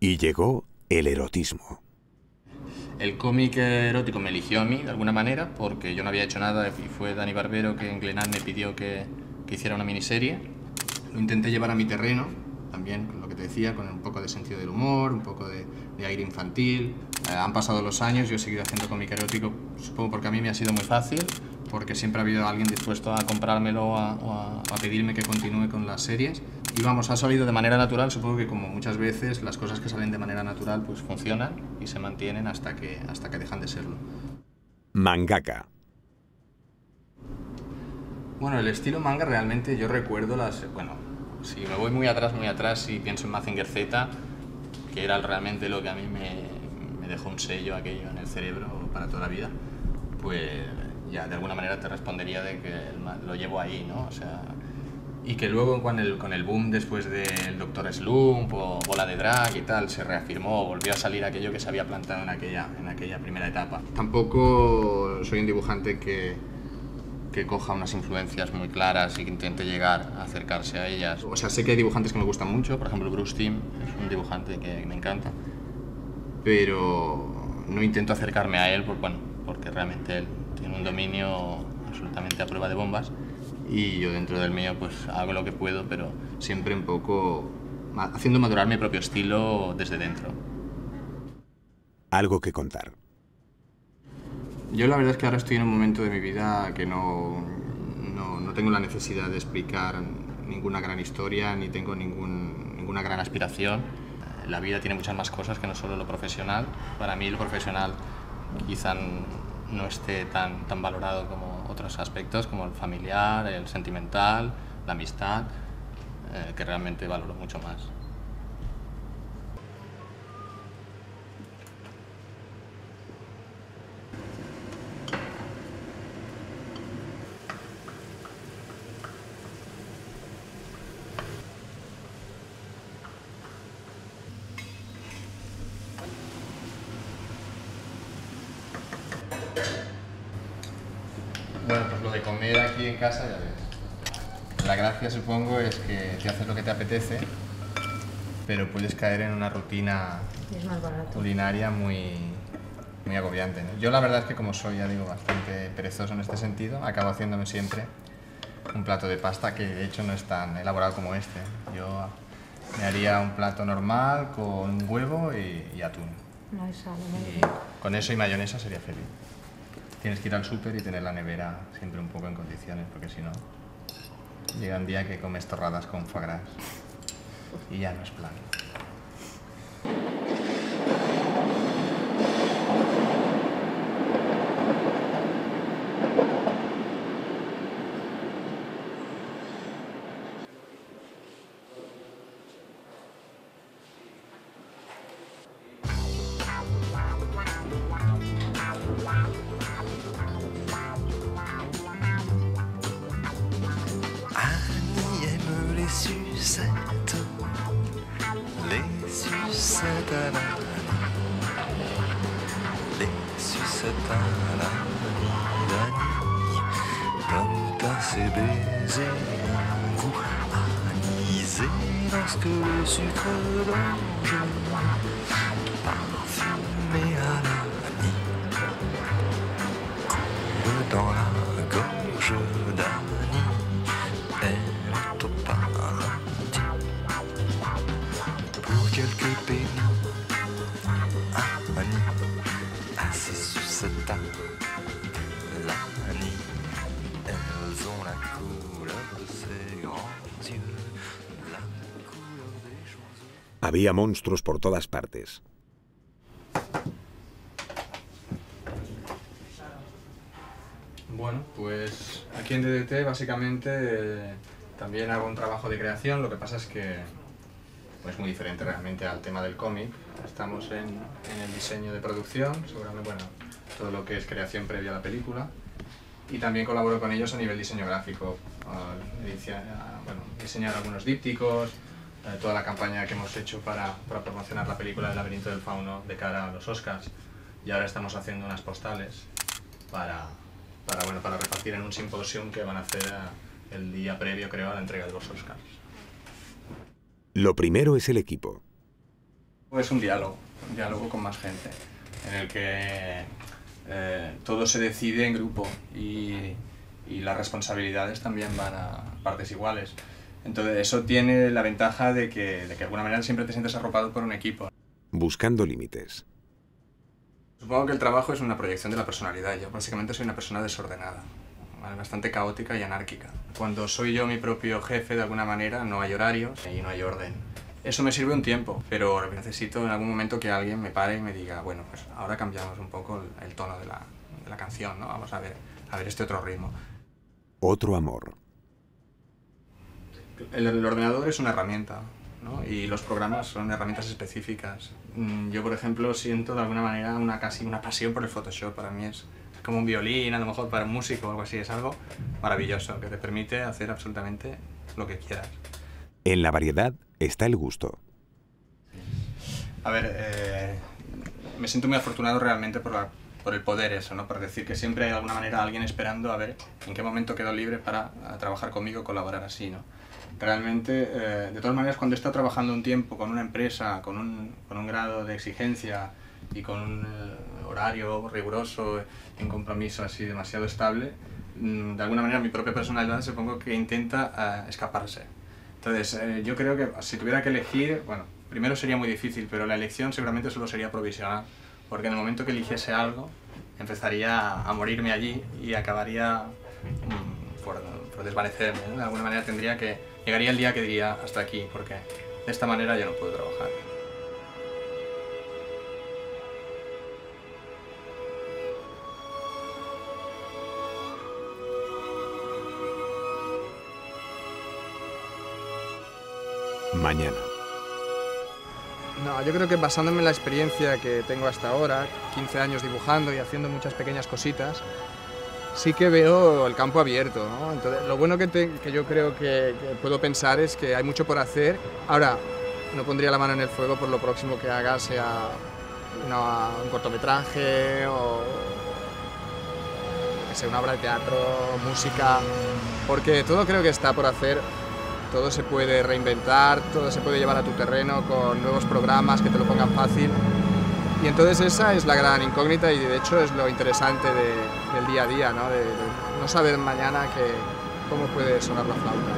Y llegó el erotismo. El cómic erótico me eligió a mí, de alguna manera, porque yo no había hecho nada y fue Dani Barbero que en Glenad me pidió que, que hiciera una miniserie. Lo intenté llevar a mi terreno, también con lo que te decía, con un poco de sentido del humor, un poco de, de aire infantil. Eh, han pasado los años, yo he seguido haciendo cómic erótico, supongo porque a mí me ha sido muy fácil, porque siempre ha habido alguien dispuesto a comprármelo o a, a, a pedirme que continúe con las series. Y vamos, ha salido de manera natural, supongo que como muchas veces las cosas que salen de manera natural pues funcionan y se mantienen hasta que, hasta que dejan de serlo. Mangaka. Bueno, el estilo manga realmente yo recuerdo las... Bueno, si me voy muy atrás, muy atrás y pienso en Mazinger Z, que era realmente lo que a mí me, me dejó un sello aquello en el cerebro para toda la vida, pues ya de alguna manera te respondería de que lo llevo ahí, ¿no? O sea, y que luego con el, con el boom después del Doctor Slump o Bola de Drag y tal, se reafirmó, volvió a salir aquello que se había plantado en aquella, en aquella primera etapa. Tampoco soy un dibujante que, que coja unas influencias muy claras y que intente llegar a acercarse a ellas. O sea, sé que hay dibujantes que me gustan mucho, por ejemplo Bruce Timm es un dibujante que me encanta, pero no intento acercarme a él por, bueno, porque realmente él tiene un dominio absolutamente a prueba de bombas y yo dentro del mío pues hago lo que puedo, pero siempre un poco haciendo madurar mi propio estilo desde dentro. Algo que contar. Yo la verdad es que ahora estoy en un momento de mi vida que no, no, no tengo la necesidad de explicar ninguna gran historia, ni tengo ningún, ninguna gran aspiración. La vida tiene muchas más cosas que no solo lo profesional. Para mí lo profesional quizá no esté tan, tan valorado como otros aspectos, como el familiar, el sentimental, la amistad, eh, que realmente valoro mucho más. Bueno, pues lo de comer aquí en casa ya ves. La gracia supongo es que te haces lo que te apetece, pero puedes caer en una rutina culinaria muy, muy agobiante. ¿no? Yo la verdad es que como soy, ya digo, bastante perezoso en este sentido, acabo haciéndome siempre un plato de pasta que de hecho no es tan elaborado como este. Yo me haría un plato normal con huevo y, y atún. No sal, no hay Y con eso y mayonesa sería feliz. Tienes que ir al súper y tener la nevera siempre un poco en condiciones, porque si no, llega un día que comes torradas con foie gras y ya no es plan. Sussetana, les Sussetana, Dani, donne à ses baisers un goût anisé lorsque le sucre d'ange. Annie, assise sur cette table, l'Annie, elles ont la couleur de ses grands yeux, la couleur des choses. Había monstruos por todas partes. Bueno, pues aquí en DDT básicamente eh, también hago un trabajo de creación, lo que pasa es que pues muy diferente realmente al tema del cómic. Estamos en, en el diseño de producción, seguramente, bueno, todo lo que es creación previa a la película. Y también colaboro con ellos a nivel diseño gráfico, bueno, diseñar algunos dípticos, eh, toda la campaña que hemos hecho para, para promocionar la película El laberinto del fauno de cara a los Oscars. Y ahora estamos haciendo unas postales para, para, bueno, para repartir en un simposium que van a hacer eh, el día previo, creo, a la entrega de los Oscars. Lo primero es el equipo. es un diálogo, un diálogo con más gente, en el que eh, todo se decide en grupo y, y las responsabilidades también van a partes iguales. Entonces eso tiene la ventaja de que, de que de alguna manera siempre te sientes arropado por un equipo. Buscando límites. Supongo que el trabajo es una proyección de la personalidad. Yo básicamente soy una persona desordenada. Bastante caótica y anárquica. Cuando soy yo mi propio jefe, de alguna manera, no hay horarios y no hay orden. Eso me sirve un tiempo, pero necesito en algún momento que alguien me pare y me diga, bueno, pues ahora cambiamos un poco el, el tono de la, de la canción, ¿no? Vamos a ver, a ver este otro ritmo. Otro amor. El, el ordenador es una herramienta, ¿no? Y los programas son herramientas específicas. Mm, Yo, por ejemplo, siento de alguna manera una casi una pasión por el Photoshop. Para mí es como un violín, a lo mejor para un músico o algo así. Es algo maravilloso que te permite hacer absolutamente lo que quieras. En la variedad está el gusto. A ver, eh, me siento muy afortunado realmente por, la- por el poder eso, ¿no? Por decir que siempre hay de alguna manera alguien esperando a ver en qué momento quedo libre para trabajar conmigo, colaborar así, ¿no? Realmente, eh, de todas maneras, cuando estado trabajando un tiempo con una empresa, con un, con un grado de exigencia y con un eh, horario riguroso un compromiso así demasiado estable, mm, de alguna manera mi propia personalidad supongo que intenta eh, escaparse. Entonces, eh, yo creo que si tuviera que elegir, bueno, primero sería muy difícil, pero la elección seguramente solo sería provisional, porque en el momento que eligiese algo, empezaría a morirme allí y acabaría mm, por, por desvanecerme. ¿no? De alguna manera tendría que, llegaría el día que diría hasta aquí, porque de esta manera yo no puedo trabajar. Mañana. No, yo creo que basándome en la experiencia que tengo hasta ahora, 15 años dibujando y haciendo muchas pequeñas cositas, sí que veo el campo abierto. Entonces, lo bueno que, que yo creo que, puedo pensar es que hay mucho por hacer. Ahora, no pondría la mano en el fuego por lo próximo que haga, sea un cortometraje o sea una obra de teatro, música, porque todo creo que está por hacer todo se puede reinventar, todo se puede llevar a tu terreno con nuevos programas que te lo pongan fácil. Y entonces esa es la gran incógnita y de hecho es lo interesante de- del día a día, ¿no? De, no saber mañana cómo puede sonar la flauta.